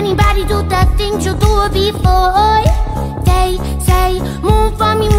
anybody do the things you do it before? They say, move for me,